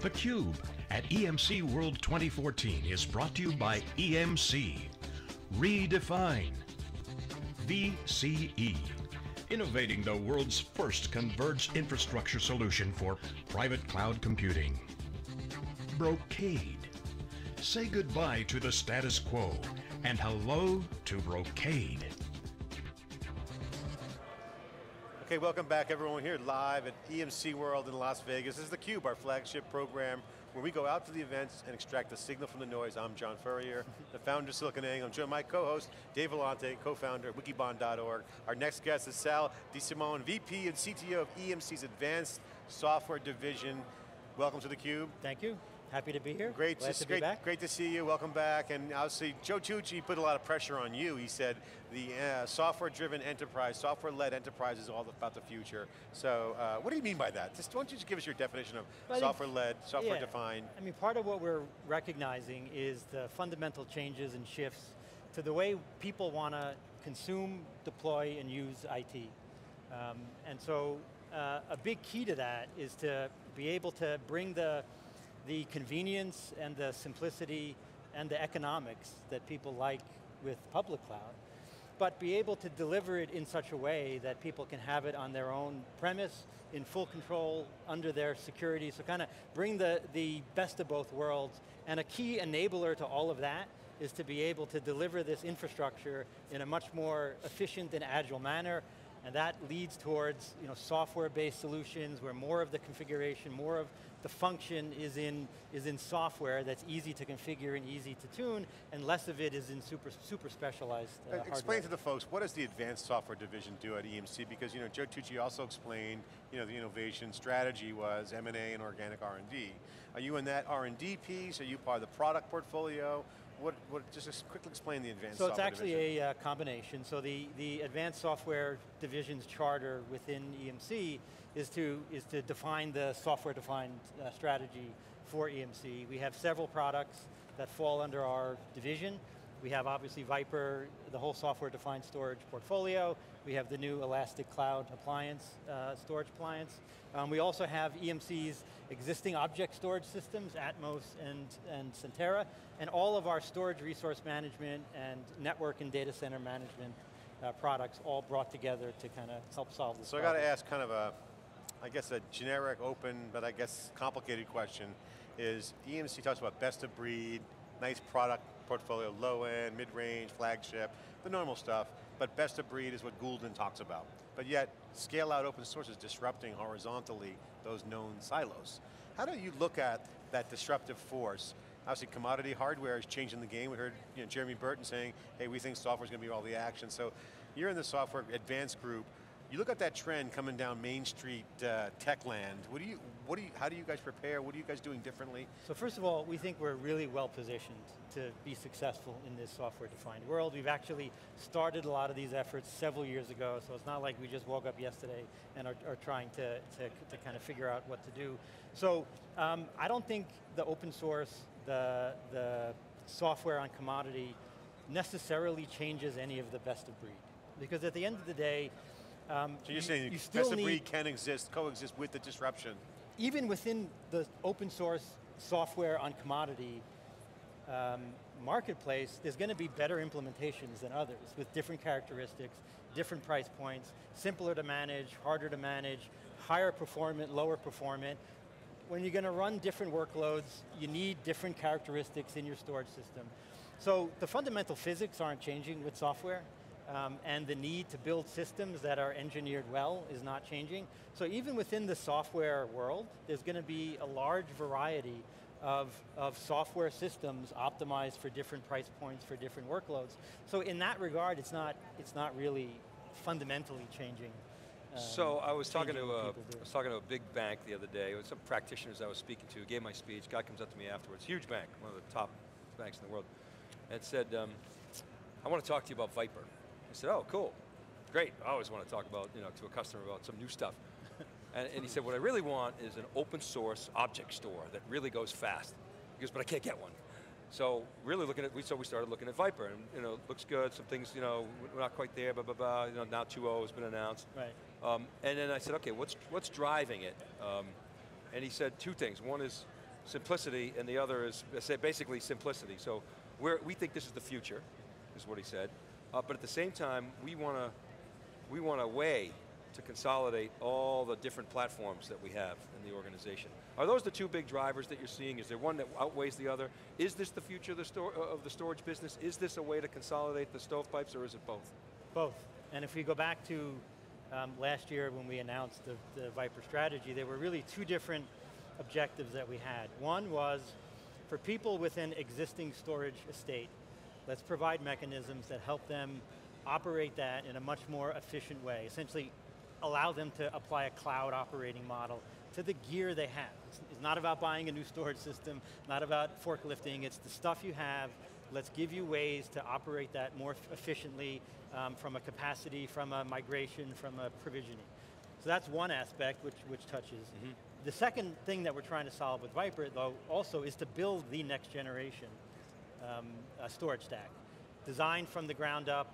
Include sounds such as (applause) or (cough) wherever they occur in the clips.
theCUBE at EMC World 2014 is brought to you by EMC. Redefine. VCE. Innovating the world's first converged infrastructure solution for private cloud computing. Brocade. Say goodbye to the status quo and hello to Brocade. Okay, welcome back everyone. We're here live at EMC World in Las Vegas. This is theCUBE, our flagship program, where we go out to the events and extract the signal from the noise. I'm John Furrier, the founder of SiliconANGLE. I'm joined by my co-host, Dave Vellante, co-founder of Wikibon.org. Our next guest is Sal DeSimone, VP and CTO of EMC's Advanced Software Division. Welcome to theCUBE. Thank you. Happy to be here. Great, Glad to great, back. great to see you. Welcome back. And obviously, Joe Tucci put a lot of pressure on you. He said the uh, software-driven enterprise, software-led enterprise is all about the future. So, uh, what do you mean by that? Just why don't you just give us your definition of software-led, software-defined? Yeah. I mean, part of what we're recognizing is the fundamental changes and shifts to the way people want to consume, deploy, and use IT. Um, and so, uh, a big key to that is to be able to bring the the convenience and the simplicity and the economics that people like with public cloud, but be able to deliver it in such a way that people can have it on their own premise, in full control, under their security, so kind of bring the, the best of both worlds, and a key enabler to all of that is to be able to deliver this infrastructure in a much more efficient and agile manner, and that leads towards you know, software-based solutions where more of the configuration, more of the function is in, is in software that's easy to configure and easy to tune, and less of it is in super, super specialized uh, Explain hardware. to the folks, what does the advanced software division do at EMC? Because you know, Joe Tucci also explained, you know, the innovation strategy was M&A and organic R&D. Are you in that R&D piece? Are you part of the product portfolio? What, what, just quickly explain the advanced so it's actually division. a uh, combination. So the, the advanced software division's charter within EMC is to, is to define the software-defined uh, strategy for EMC. We have several products that fall under our division. We have obviously ViPR, the whole software-defined storage portfolio. We have the new Elastic Cloud appliance, uh, storage appliance. Um, we also have EMC's existing object storage systems, Atmos and, and Centera, and all of our storage resource management and network and data center management uh, products all brought together to kind of help solve this So problem. I got to ask kind of a, I guess a generic, open, but I guess complicated question is EMC talks about best of breed, nice product portfolio, low end, mid range, flagship, the normal stuff, but best of breed is what Goulden talks about. But yet, scale out open source is disrupting horizontally those known silos. How do you look at that disruptive force? Obviously commodity hardware is changing the game. We heard you know, Jeremy Burton saying, hey, we think software is going to be all the action. So you're in the software advanced group. You look at that trend coming down Main Street uh, tech land. What do you, what do you, how do you guys prepare? What are you guys doing differently? So first of all, we think we're really well positioned to be successful in this software-defined world. We've actually started a lot of these efforts several years ago, so it's not like we just woke up yesterday and are, are trying to, to, to, kind of figure out what to do. So um, I don't think the open source, the, the software on commodity necessarily changes any of the best of breed. Because at the end of the day, um, so you're you, saying you best of breed can exist, coexist with the disruption? Even within the open source software on commodity um, marketplace, there's going to be better implementations than others with different characteristics, different price points, simpler to manage, harder to manage, higher performant, lower performant. When you're going to run different workloads, you need different characteristics in your storage system. So the fundamental physics aren't changing with software, um, and the need to build systems that are engineered well is not changing. So even within the software world, there's going to be a large variety of, of software systems optimized for different price points, for different workloads. So in that regard, it's not, it's not really fundamentally changing. Um, so I was talking to a, I was talking to a big bank the other day. It was some practitioners I was speaking to. Gave my speech. Guy comes up to me afterwards. Huge bank, one of the top banks in the world, and said, um, "I want to talk to you about ViPR." I said, "Oh, cool, great. I always want to talk about you know to a customer about some new stuff." and, and he said, "What I really want is an open source object store that really goes fast." He goes, "But I can't get one." So really looking at, we so we started looking at ViPR, and you know, looks good. Some things, you know, we're not quite there. Blah blah blah. You know, now 2.0 has been announced. Right. Um, and then I said, okay, what's what's driving it? Um, and he said two things. One is simplicity, and the other is basically simplicity. So we're, we think this is the future, is what he said. Uh, but at the same time, we want to we want a way to consolidate all the different platforms that we have in the organization. Are those the two big drivers that you're seeing? Is there one that outweighs the other? Is this the future of the, store, uh, of the storage business? Is this a way to consolidate the stovepipes, or is it both? Both. And if we go back to um, last year when we announced the, the ViPR strategy, there were really two different objectives that we had. One was for people within existing storage estate, let's provide mechanisms that help them operate that in a much more efficient way. Essentially, allow them to apply a cloud operating model to the gear they have. It's, not about buying a new storage system, not about forklifting, it's the stuff you have. Let's give you ways to operate that more efficiently um, from a capacity, from a migration, from a provisioning. So that's one aspect which, which touches. Mm -hmm. The second thing that we're trying to solve with ViPR, though, also is to build the next generation um, storage stack. Designed from the ground up,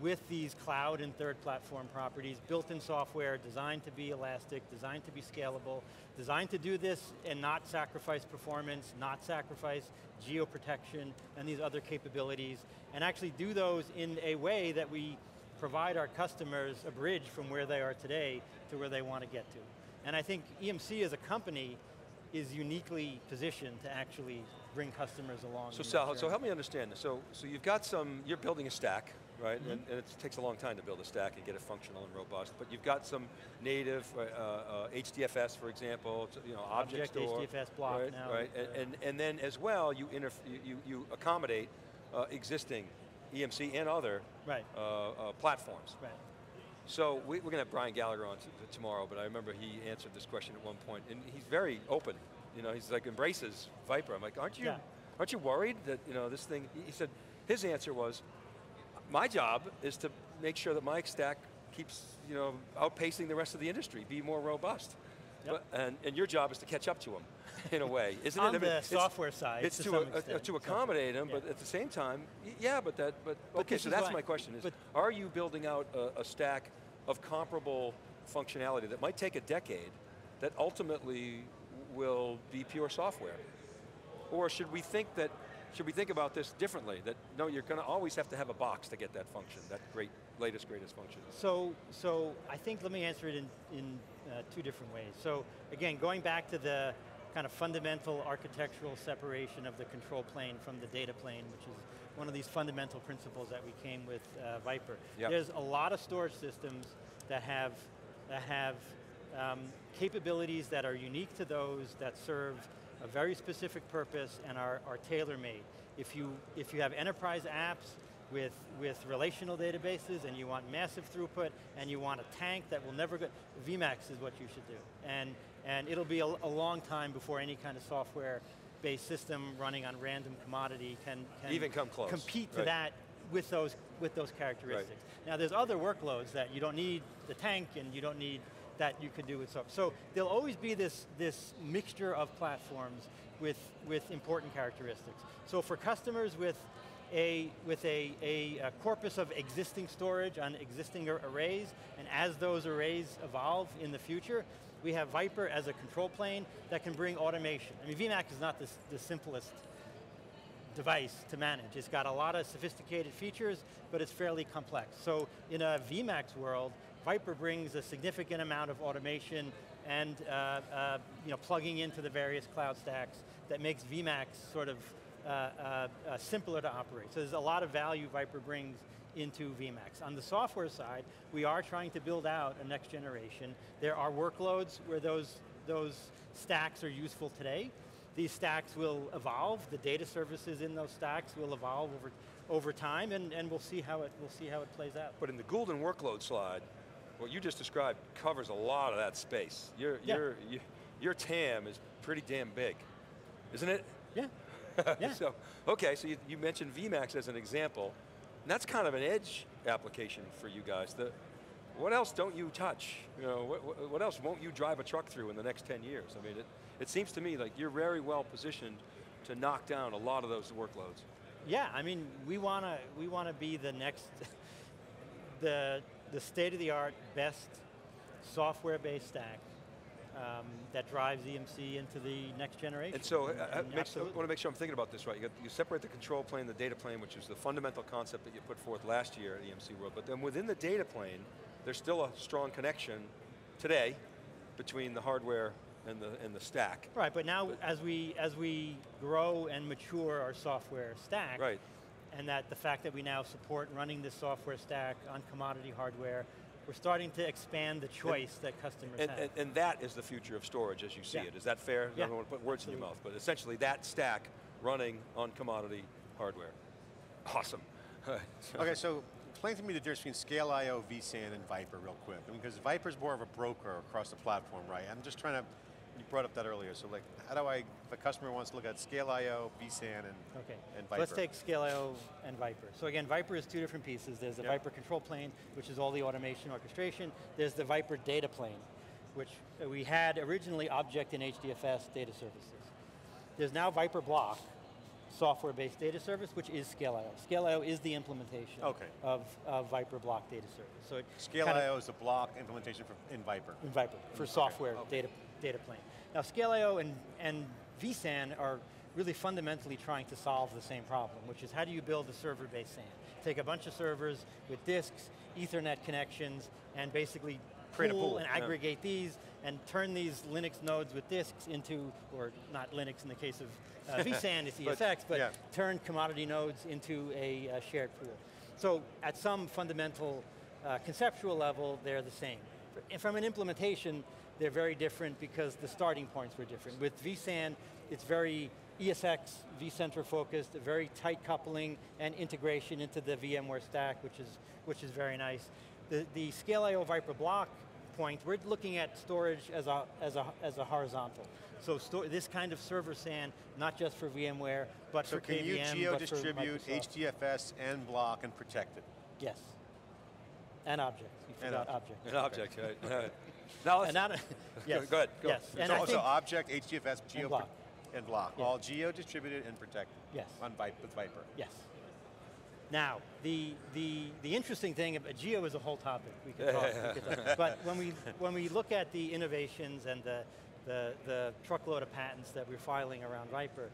with these cloud and third platform properties, built-in software, designed to be elastic, designed to be scalable, designed to do this and not sacrifice performance, not sacrifice geo-protection and these other capabilities, and actually do those in a way that we provide our customers a bridge from where they are today to where they want to get to. And I think EMC as a company is uniquely positioned to actually bring customers along. So Sal, so help me understand this. So, so you've got some, you're building a stack, right? Mm -hmm. and, and, it takes a long time to build a stack and get it functional and robust. But you've got some native uh, uh, HDFS, for example, you know, object, object store, HDFS block right, now. Right, and, and, and then as well, you you you accommodate uh, existing EMC and other right. Uh, uh, platforms. Right. So we, are going to have Brian Gallagher on tomorrow, but I remember he answered this question at one point, and he's very open. You know, he's like embraces ViPR. I'm like, aren't you, yeah. aren't you worried that you know this thing? He said, his answer was, my job is to make sure that my stack keeps you know, outpacing the rest of the industry, be more robust. Yep. But, and, and your job is to catch up to them, in a way, isn't On it? On the software side, it's to, to, a, uh, a, to accommodate them, yeah. but at the same time, yeah, but that, but, but okay, so that's my question is, are you building out a, a stack of comparable functionality that might take a decade, that ultimately will be pure software? Or should we think that should we think about this differently? That no, you're going to always have to have a box to get that function, that great, latest, greatest function. So, so I think let me answer it in, in uh, two different ways. So again, going back to the kind of fundamental architectural separation of the control plane from the data plane, which is one of these fundamental principles that we came with uh, ViPR. Yep. There's a lot of storage systems that have, that have um, capabilities that are unique to those that serve a very specific purpose and are, are tailor-made. If you, if you have enterprise apps with, with relational databases and you want massive throughput and you want a tank that will never go, VMAX is what you should do. And, and it'll be a, a long time before any kind of software based system running on random commodity can, can even come close. compete to right. that with those, with those characteristics. Right. Now there's other workloads that you don't need the tank and you don't need that you could do with software. So there'll always be this, this mixture of platforms with, with important characteristics. So for customers with a, with a, a, a, corpus of existing storage on existing arrays, and as those arrays evolve in the future, we have ViPR as a control plane that can bring automation. I mean, VMAX is not this, the simplest device to manage. It's got a lot of sophisticated features, but it's fairly complex. So in a VMAX world, ViPR brings a significant amount of automation and uh, uh, you know, plugging into the various cloud stacks that makes VMAX sort of Uh, uh, uh, simpler to operate. So there's a lot of value ViPR brings into VMAX. On the software side, we are trying to build out a next generation. There are workloads where those, those stacks are useful today. These stacks will evolve, the data services in those stacks will evolve over, over time, and, and we'll, see how it, we'll see how it plays out. But in the Goulden workload slide, what you just described covers a lot of that space. Your, yeah. your, your, your TAM is pretty damn big, isn't it? Yeah. (laughs) yeah. so, okay, so you, you mentioned VMAX as an example. And that's kind of an edge application for you guys. The, what else don't you touch? You know, what, what else won't you drive a truck through in the next 10 years? I mean, it, it seems to me like you're very well positioned to knock down a lot of those workloads. Yeah, I mean, we want to we want to be the next, (laughs) the the state-of-the-art, best software-based stack um, that drives EMC into the next generation. And so, uh, uh, And make, I want to make sure I'm thinking about this right. You, got, you separate the control plane, the data plane, which is the fundamental concept that you put forth last year at EMC World. But then within the data plane, there's still a strong connection today between the hardware and the and the stack. Right, but now as we as we grow and mature our software stack, Right. and that the fact that we now support running this software stack on commodity hardware, we're starting to expand the choice that customers And, have. and, and that is the future of storage as you see Yeah. it. Is that fair? Yeah, I don't want to put words in your mouth, but essentially that stack running on commodity hardware. Awesome. (laughs) Okay, so explain to me the difference between Scale.io, vSAN, and ViPR real quick. I mean, because ViPR's more of a broker across the platform, right? I'm just trying to, you brought up that earlier, so like, how do I, if a customer wants to look at Scale.io, vSAN, and, Okay, and let's take Scale.io and ViPR. So again, ViPR is two different pieces. There's the Yeah. ViPR control plane, which is all the automation orchestration. There's the ViPR data plane, which we had originally object in HDFS data services. There's now ViPR block, software-based data service, which is Scale.io. Scale.io is the implementation Okay. of, of ViPR block data service. So Scale.io is the block implementation for, in ViPR. in ViPR for software okay. data data plane. Now Scale.io and, and vSAN are really fundamentally trying to solve the same problem, which is how do you build a server-based SAN? Take a bunch of servers with disks, Ethernet connections, and basically Create a pool, and yeah. aggregate these and turn these Linux nodes with disks into, or not Linux in the case of uh, (laughs) vSAN, it's But, ESX, but yeah. turn commodity nodes into a, uh shared pool. So at some fundamental uh, conceptual level, they're the same. And from an implementation, they're very different because the starting points were different. With vSAN, it's very ESX, vCenter focused, very tight coupling and integration into the VMware stack, which is, which is very nice. The, the Scale.io ViPR block point, we're looking at storage as a, as a, as a horizontal. So this kind of server SAN, not just for VMware, but So for can you KVM, but for geo-distribute Microsoft. HDFS and block and protect it? Yes. And objects. You And forgot object. objects. An object, right? Now let's, And not, (laughs) yes. go ahead, go. Yes. So And so also object, HDFS, geo block. and block, Yeah. all geo-distributed and protected. Yes. On ViPR, with ViPR. yes. Now, the, the, the interesting thing, about Geo is a whole topic. We could talk, we could talk. (laughs) But when we, when we look at the innovations and the, the, the truckload of patents that we're filing around ViPR,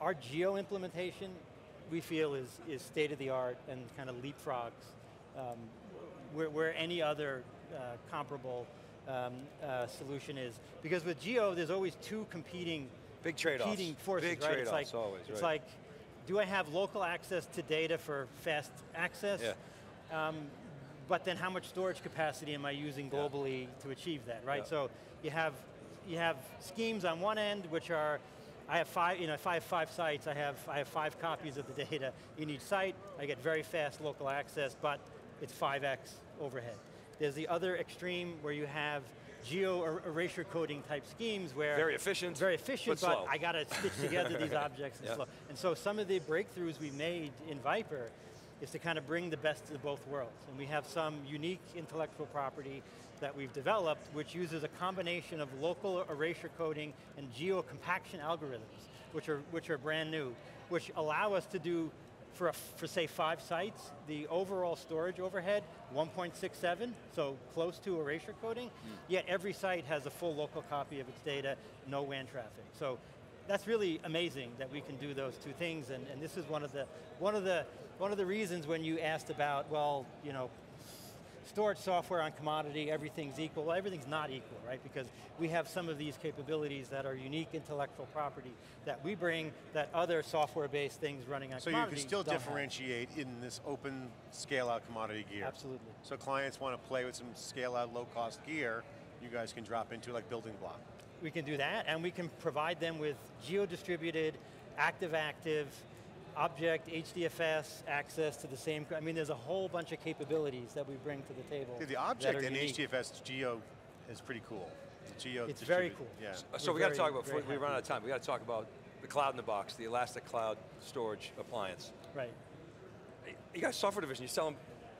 our Geo implementation, we feel is, is state of the art and kind of leapfrogs um, where, where any other uh, comparable um, uh, solution is. Because with Geo, there's always two competing Big trade-offs. competing forces, Big right? It's like, always, It's right. like, do I have local access to data for fast access? Yeah. Um, but then how much storage capacity am I using globally to achieve that, right? Yeah. So you have, you have schemes on one end which are, I have five, you know, if I have five sites, I have, I have five copies of the data in each site, I get very fast local access, but it's 5x overhead. There's the other extreme where you have geo er- erasure coding type schemes where Very efficient, very efficient, but but, slow. I got to stitch together these (laughs) objects and Yeah. slow. And so some of the breakthroughs we made in ViPR is to kind of bring the best of both worlds. And we have some unique intellectual property that we've developed which uses a combination of local erasure coding and geo-compaction algorithms, which are, which are brand new, which allow us to do, for, a, for say five sites, the overall storage overhead, 1.67, so close to erasure coding, hmm. yet every site has a full local copy of its data, no WAN traffic. So that's really amazing that we can do those two things, and, and this is one of the one of the one of the reasons when you asked about, well, you know, storage software on commodity, everything's equal. Well, everything's not equal, right? Because we have some of these capabilities that are unique intellectual property that we bring that other software-based things running on So you can still don't have. differentiate in this open scale-out commodity gear. Absolutely. So clients want to play with some scale-out low-cost gear, you guys can drop into like building block. We can do that, and we can provide them with geo-distributed, active-active, object, HDFS, access to the same, I mean, there's a whole bunch of capabilities that we bring to the table. The object are in unique. HDFS Geo is pretty cool. The Geo It's very cool. Yeah. So We're we got to talk about, very before we run out of time, we got to talk about the cloud in the box, the Elastic Cloud storage appliance. Right. You guys software division, you selling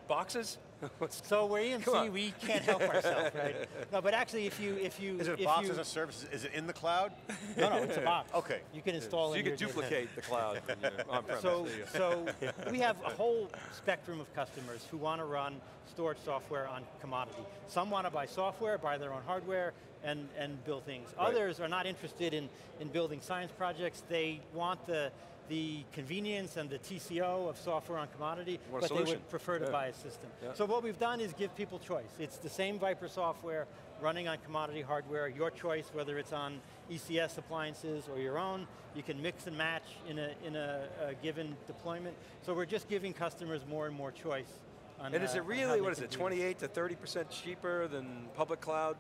boxes? (laughs) So we're EMC, we can't help ourselves, (laughs) right? No, but actually, if you if you Is it if a box you, as a service? Is it in the cloud? (laughs) no, no, it's a box. Okay. you can install. so you can duplicate the cloud on-premise. So, There you go. so we have a whole spectrum of customers who want to run storage software on commodity. Some want to buy software, buy their own hardware, and, and build things. Right. Others are not interested in, in building science projects. They want the, the convenience and the TCO of software on commodity, but they would prefer to Yeah. buy a system. Yeah. So what we've done is give people choice. It's the same ViPR software running on commodity hardware, your choice, whether it's on ECS appliances or your own. You can mix and match in a, in a, a given deployment. So we're just giving customers more and more choice. On, And is uh, it really, what is it, 28 to 30% cheaper than public cloud?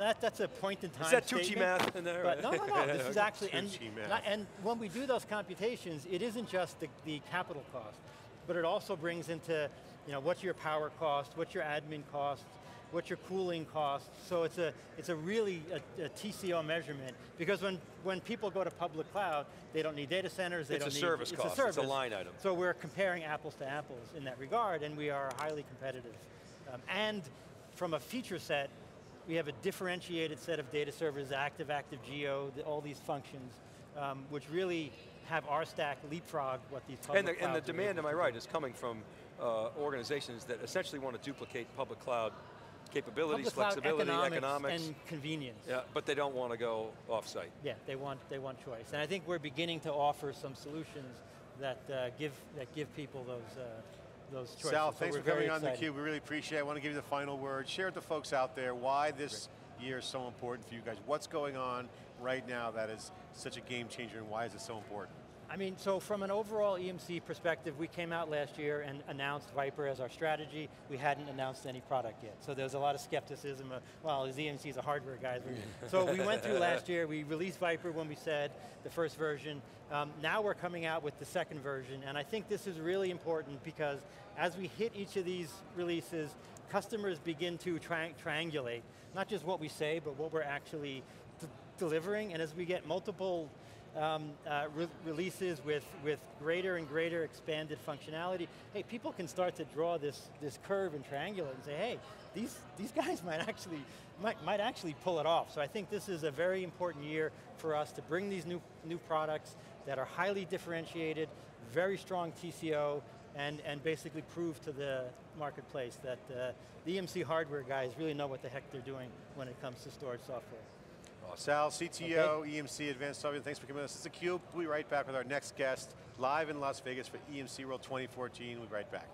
That, that's a point in time Is that Tucci math in there? But no, no, no, this is (laughs) actually, and, math. and when we do those computations, it isn't just the, the capital cost, but it also brings into, you know, what's your power cost, what's your admin cost, what's your cooling cost. So it's a, it's a really a, a TCO measurement, because when, when people go to public cloud, they don't need data centers, they It's a don't need- service it's cost, a it's a line item. So we're comparing apples to apples in that regard, and we are highly competitive. Um, and from a feature set, we have a differentiated set of data servers, active, active geo, the, all these functions, um, which really have our stack leapfrog what these public And the, and the demand, am I right, is coming from uh, organizations that essentially want to duplicate public cloud capabilities, Public flexibility, economics, economics, and convenience. yeah, but they don't want to go off-site. Yeah, they want they want choice, and I think we're beginning to offer some solutions that uh, give that give people those uh, those choices. Sal, thanks we're for coming on excited. theCUBE. We really appreciate it. I want to give you the final word. Share with the folks out there why this year is so important for you guys. What's going on right now that is such a game changer and why is it so important? I mean, so from an overall EMC perspective, we came out last year and announced ViPR as our strategy. We hadn't announced any product yet. So there's a lot of skepticism of, well, is EMC's a hardware guys. so we went through (laughs) last year, we released ViPR when we said the first version. Um, now we're coming out with the second version, and I think this is really important because as we hit each of these releases, customers begin to tri triangulate, not just what we say, but what we're actually delivering, and as we get multiple um, uh, re releases with, with greater and greater expanded functionality, hey, people can start to draw this, this curve and triangulate and say, hey, these, these guys (laughs) might actually, might, might actually pull it off. So I think this is a very important year for us to bring these new, new products that are highly differentiated, very strong TCO, and, and basically prove to the marketplace that uh, the EMC hardware guys really know what the heck they're doing when it comes to storage software. Sal, CTO, EMC Advanced Software, thanks for coming with us. This is theCUBE. We'll be right back with our next guest, live in Las Vegas for EMC World 2014. We'll be right back.